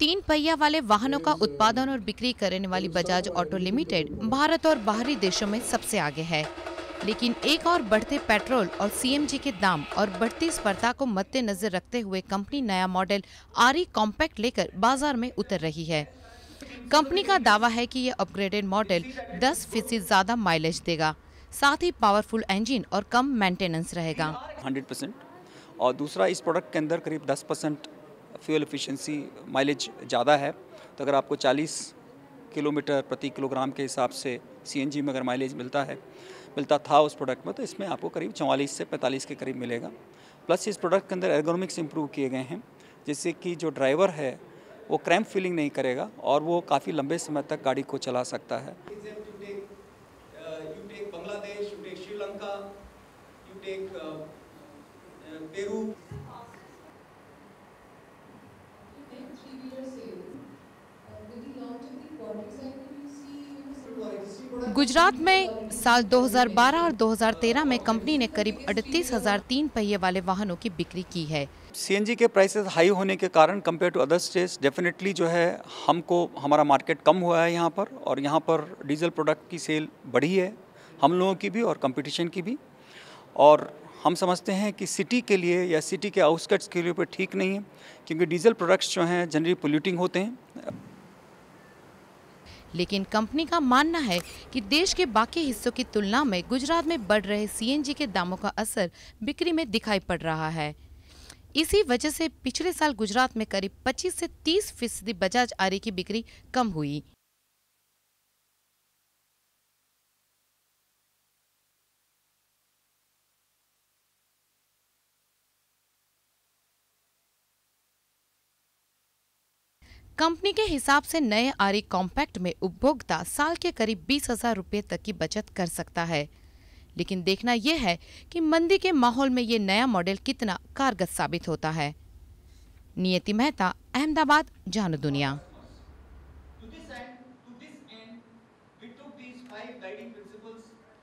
तीन पहिया वाले वाहनों का उत्पादन और बिक्री करने वाली बजाज ऑटो लिमिटेड भारत और बाहरी देशों में सबसे आगे है। लेकिन एक और बढ़ते पेट्रोल और सीएमजी के दाम और बढ़ती स्पर्धा को मद्देनजर रखते हुए कंपनी नया मॉडल आरी कॉम्पैक्ट लेकर बाज़ार में उतर रही है। कंपनी का दावा है कि यह अपग्रेडेड मॉडल 10 फ़ीसद ज़्यादा माइलेज देगा। साथ ही पावरफुल इंजन और कम मेंटेनेंस रहेगा। 100 परसेंट। और दूसरा, इस प्रोडक्ट के अंदर करीब 10 परसेंट फ्यूल एफिशिएंसी माइलेज ज़्यादा है तो अगर आपको 40 किलोमीटर प्रति किलोग्राम के हिसाब से सीएनजी में अगर माइलेज मिलता है, मिलता था उस प्रोडक्ट में तो इसमें आपको करीब चवालीस से पैंतालीस के करीब मिलेगा। प्लस इस प्रोडक्ट के अंदर एर्गोनॉमिक्स इंप्रूव किए गए हैं, जिससे कि जो ड्राइवर है, वो क्रैम्प फीलिंग नहीं करेगा और वो काफ़ी लंबे समय तक गाड़ी को चला सकता है। गुजरात में साल 2012 और 2013 में कंपनी ने करीब अड़तीस हज़ार तीन पहिए वाले वाहनों की बिक्री की है। सीएनजी के प्राइसेस हाई होने के कारण compare to other states definitely जो है हमको, हमारा मार्केट कम हुआ है यहाँ पर और यहाँ पर डीजल प्रोडक्ट की सेल बढ़ी है, हम लोगों की भी और कंपटीशन की भी। और हम समझते हैं कि सिटी के लिए या सिटी के आउटस्कट्स के लिए ठीक नहीं है, क्योंकि डीजल प्रोडक्ट्स जो हैं जनरली पोल्यूटिंग होते हैं। लेकिन कंपनी का मानना है कि देश के बाकी हिस्सों की तुलना में गुजरात में बढ़ रहे सीएनजी के दामों का असर बिक्री में दिखाई पड़ रहा है। इसी वजह से पिछले साल गुजरात में करीब 25 से 30 फ़ीसदी बजाज आरी की बिक्री कम हुई। कंपनी के हिसाब से नए आरी कॉम्पैक्ट में उपभोक्ता साल के करीब बीस हज़ार रूपए तक की बचत कर सकता है। लेकिन देखना यह है कि मंदी के माहौल में ये नया मॉडल कितना कारगर साबित होता है। नियति मेहता, अहमदाबाद, जान दुनिया। Principles